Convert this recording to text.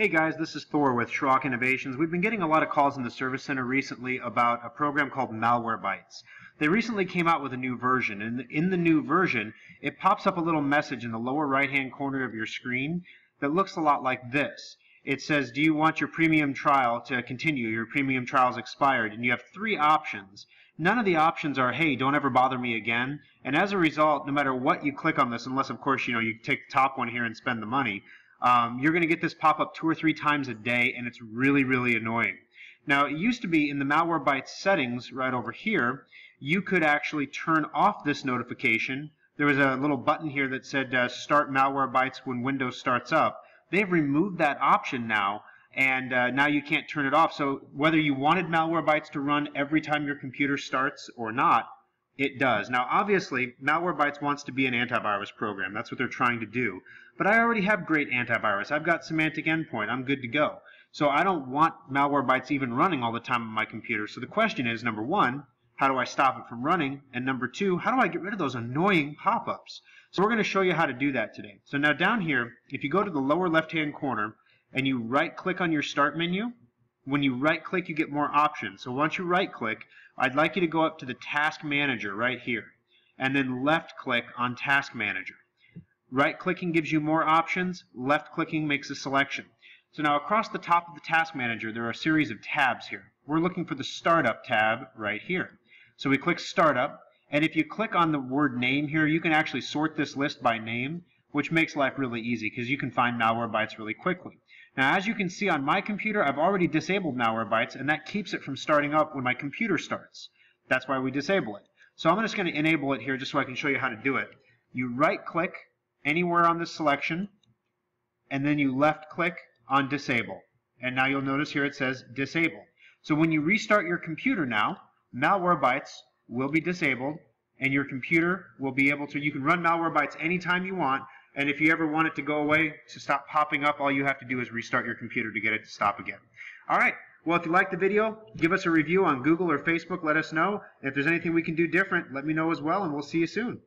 Hey guys, this is Thor with Schrock Innovations. We've been getting a lot of calls in the service center recently about a program called Malwarebytes. They recently came out with a new version, and in the new version, it pops up a little message in the lower right-hand corner of your screen that looks a lot like this. It says, do you want your premium trial to continue? Your premium trial trial's expired, and you have three options. None of the options are, hey, don't ever bother me again. And as a result, no matter what you click on this, unless of course, you know, you take the top one here and spend the money, um, you're going to get this pop up two or three times a day, and it's really, really annoying. Now, it used to be in the Malwarebytes settings right over here, you could actually turn off this notification. There was a little button here that said uh, Start Malwarebytes when Windows starts up. They've removed that option now, and uh, now you can't turn it off. So whether you wanted Malwarebytes to run every time your computer starts or not, it does. Now, obviously, Malwarebytes wants to be an antivirus program. That's what they're trying to do. But I already have great antivirus. I've got Symantec Endpoint. I'm good to go. So I don't want Malwarebytes even running all the time on my computer. So the question is, number one, how do I stop it from running? And number two, how do I get rid of those annoying pop-ups? So we're going to show you how to do that today. So now down here, if you go to the lower left-hand corner and you right-click on your Start menu, when you right-click, you get more options. So once you right-click, I'd like you to go up to the Task Manager right here, and then left-click on Task Manager. Right-clicking gives you more options. Left-clicking makes a selection. So now across the top of the Task Manager, there are a series of tabs here. We're looking for the Startup tab right here. So we click Startup, and if you click on the word name here, you can actually sort this list by name, which makes life really easy because you can find Malwarebytes really quickly. Now, as you can see on my computer, I've already disabled Malwarebytes, and that keeps it from starting up when my computer starts. That's why we disable it. So I'm just going to enable it here just so I can show you how to do it. You right-click anywhere on this selection, and then you left-click on Disable. And now you'll notice here it says Disable. So when you restart your computer now, Malwarebytes will be disabled, and your computer will be able to, you can run Malwarebytes anytime you want, and if you ever want it to go away, to stop popping up, all you have to do is restart your computer to get it to stop again. All right. Well, if you liked the video, give us a review on Google or Facebook. Let us know. If there's anything we can do different, let me know as well, and we'll see you soon.